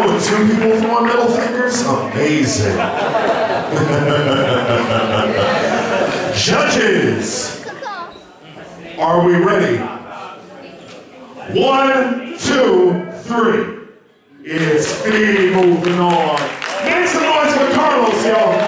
With two people throwing middle fingers? Amazing. Judges, are we ready? One, two, three. It's speed moving on. Make some noise for Carlos, y'all.